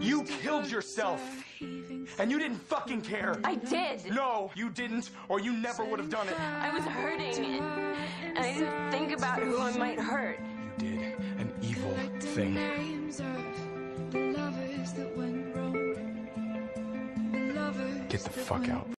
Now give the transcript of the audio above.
You killed yourself. And you didn't fucking care. I did. No, you didn't, or you never would have done it. I was hurting, and I didn't think about who I might hurt. You did an evil thing. Get the fuck out.